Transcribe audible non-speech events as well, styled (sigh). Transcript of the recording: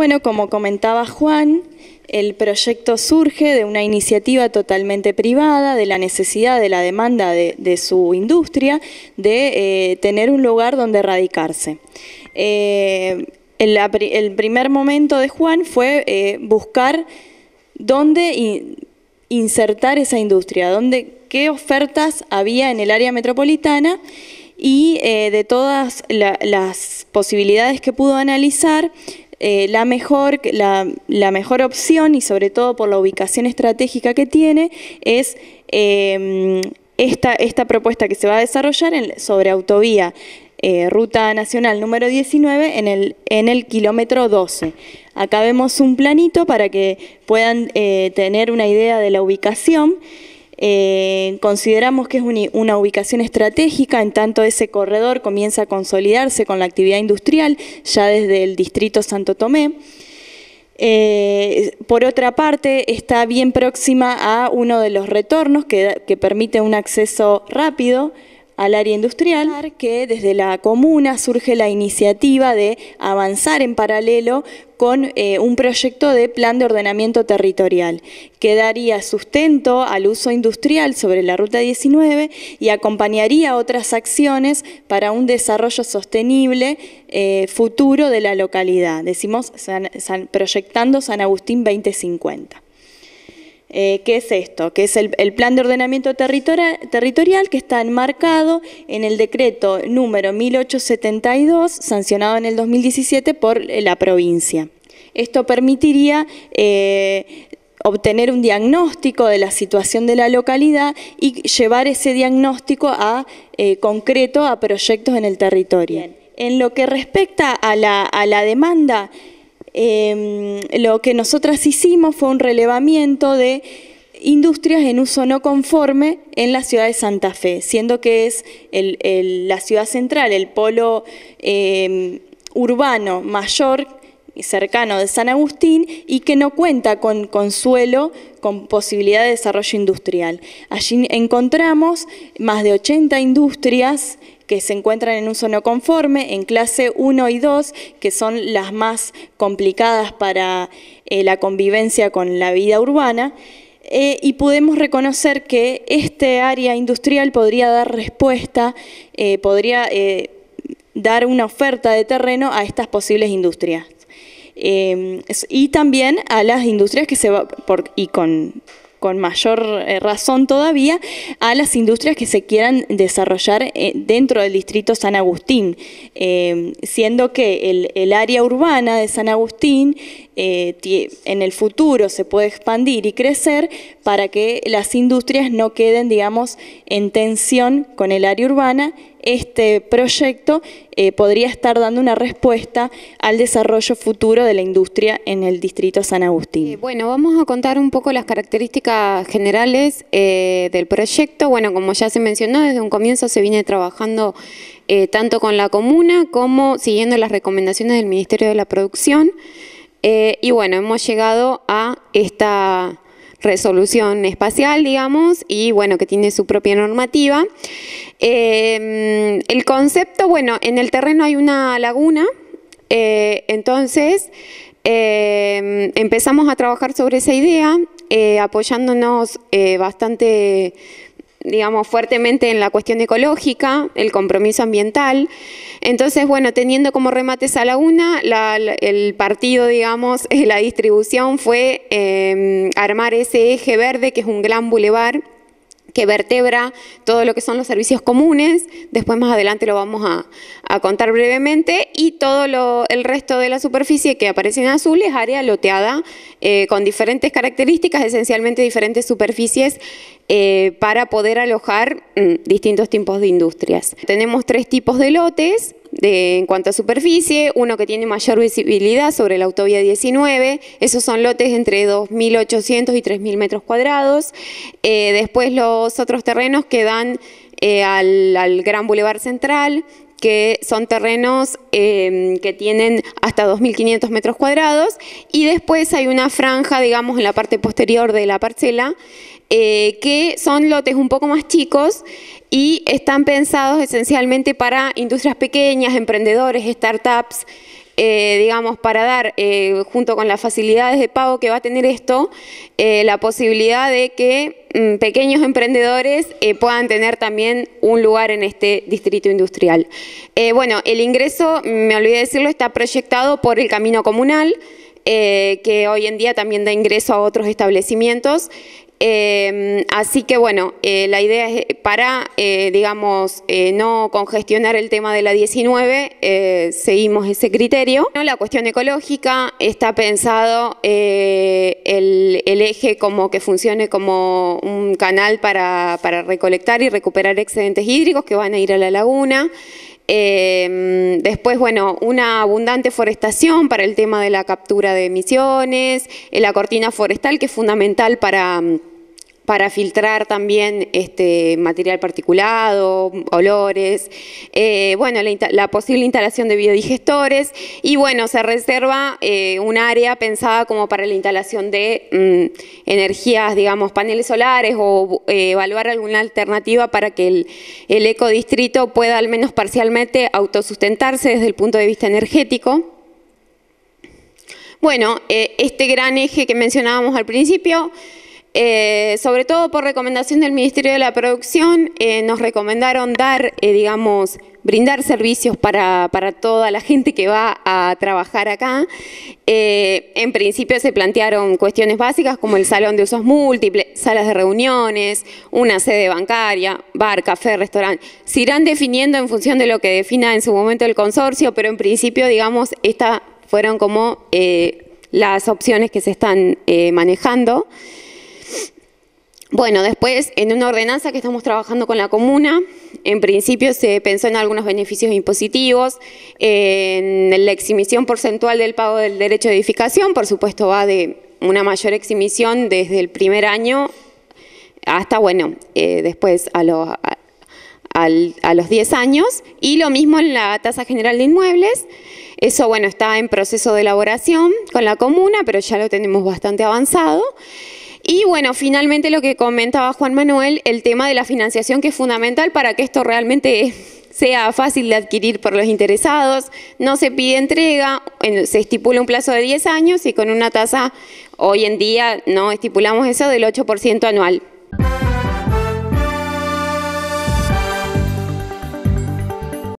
Bueno, como comentaba Juan, el proyecto surge de una iniciativa totalmente privada, de la necesidad, de la demanda de, su industria, de eh, tener un lugar donde radicarse. Eh, el, primer momento de Juan fue eh, buscar dónde insertar esa industria, dónde, qué ofertas había en el área metropolitana y de todas las posibilidades que pudo analizar, eh, la, mejor, la, mejor opción y sobre todo por la ubicación estratégica que tiene es em, esta, esta, propuesta que se va a desarrollar sobre autovía eh, Ruta Nacional número 19 en el, en el kilómetro 12. Acá vemos un planito para que puedan eh, tener una idea de la ubicación. Eh, consideramos que es una ubicación estratégica, en tanto ese corredor comienza a consolidarse con la actividad industrial ya desde el distrito Santo Tomé. Eh, por otra parte, está bien próxima a uno de los retornos que, que permite un acceso rápido al área industrial, que desde la comuna surge la iniciativa de avanzar en paralelo con eh, un proyecto de plan de ordenamiento territorial que daría sustento al uso industrial sobre la Ruta 19 y acompañaría otras acciones para un desarrollo sostenible eh, futuro de la localidad. Decimos proyectando San Agustín 2050. Eh, ¿Qué es esto? Que es el, plan de ordenamiento territorial, que está enmarcado en el decreto número 1872, sancionado en el 2017 por eh, la provincia. Esto permitiría eh, obtener un diagnóstico de la situación de la localidad y llevar ese diagnóstico a concreto a proyectos en el territorio. En lo que respecta a la demanda, Em, lo que nosotras hicimos fue un relevamiento de industrias en uso no conforme en la ciudad de Santa Fe, siendo que es la ciudad central, el polo em, urbano mayor cercano de San Agustín y que no cuenta con, con suelo con posibilidad de desarrollo industrial. Allí encontramos más de 80 industrias que se encuentran en uso no conforme, en clase 1 y 2, que son las más complicadas para eh, la convivencia con la vida urbana, eh, y podemos reconocer que este área industrial podría dar respuesta, eh, podría dar una oferta de terreno a estas posibles industrias. Y también a las industrias que se va, y con con mayor eh, razón todavía a las industrias que se quieran desarrollar eh, dentro del distrito San Agustín, eh, siendo que el, área urbana de San Agustín en el futuro se puede expandir y crecer para que las industrias no queden, digamos, en tensión con el área urbana este proyecto eh, podría estar dando una respuesta al desarrollo futuro de la industria en el distrito San Agustín. Eh, bueno, vamos a contar un poco las características generales eh, del proyecto. Bueno, como ya se mencionó, desde un comienzo se viene trabajando tanto con la comuna como siguiendo las recomendaciones del Ministerio de la Producción. y bueno, hemos llegado a esta resolución espacial, digamos, y bueno, que tiene su propia normativa. Em, el concepto, bueno, en el terreno hay una laguna, eh, entonces em, empezamos a trabajar sobre esa idea, eh, apoyándonos eh, bastante digamos, fuertemente en la cuestión ecológica, el compromiso ambiental. Entonces, bueno, teniendo como remate esa laguna, el partido, digamos, (laughs) la distribución fue em, armar ese eje verde, que es un gran bulevar, que vertebra todo lo que son los servicios comunes, después más adelante lo vamos a, contar brevemente, y todo lo, el resto de la superficie que aparece en azul es área loteada eh, con diferentes características, esencialmente diferentes superficies eh, para poder alojar mm, distintos tipos de industrias. Tenemos tres tipos de lotes, en cuanto a superficie, uno que tiene mayor visibilidad sobre la autovía 19, esos son lotes entre 2.800 y 3.000 metros cuadrados. Eh, después los otros terrenos que dan eh, al, Gran Boulevard Central, que son terrenos em, que tienen hasta 2.500 metros cuadrados, y después hay una franja, digamos, en la parte posterior de la parcela, eh, que son lotes un poco más chicos y están pensados esencialmente para industrias pequeñas, emprendedores, startups, eh, digamos, para dar, eh, junto con las facilidades de pago que va a tener esto, la posibilidad de que mm, pequeños emprendedores puedan tener también un lugar en este distrito industrial. bueno, el ingreso, me olvidé decirlo, está proyectado por el camino comunal, que hoy en día también da ingreso a otros establecimientos. Em, así que bueno, eh, la idea es para, eh, digamos, eh, no congestionar el tema de la 19, seguimos ese criterio. La cuestión ecológica está pensado el, eje como que funcione como un canal para, para recolectar y recuperar excedentes hídricos que van a ir a la laguna. Em, después, bueno, una abundante forestación para el tema de la captura de emisiones, la cortina forestal que es fundamental para para filtrar también este material particulado, olores, eh, bueno, la, posible instalación de biodigestores y bueno, se reserva eh, un área pensada como para la instalación de mm, energías, digamos, paneles solares o eh, evaluar alguna alternativa para que el, el ecodistrito pueda al menos parcialmente autosustentarse desde el punto de vista energético. Bueno, este gran eje que mencionábamos al principio, eh, sobre todo por recomendación del Ministerio de la Producción, eh, nos recomendaron dar, eh, digamos, brindar servicios para, toda la gente que va a trabajar acá. en principio se plantearon cuestiones básicas como el salón de usos múltiples, salas de reuniones, una sede bancaria, bar, café, restaurante. Se irán definiendo en función de lo que defina en su momento el consorcio, pero en principio, digamos, estas fueron como las opciones que se están manejando. Bueno, después en una ordenanza que estamos trabajando con la comuna, en principio se pensó en algunos beneficios impositivos, en la exhibición porcentual del pago del derecho de edificación, por supuesto va de una mayor exhibición desde el primer año hasta, bueno, eh, después a los, a, los 10 años, y lo mismo en la tasa general de inmuebles, eso, bueno, está en proceso de elaboración con la comuna, pero ya lo tenemos bastante avanzado. Y bueno, finalmente lo que comentaba Juan Manuel, el tema de la financiación que es fundamental para que esto realmente (laughs) sea fácil de adquirir por los interesados, no se pide entrega, se estipula un plazo de 10 años y con una tasa, hoy en día no estipulamos eso del 8% anual.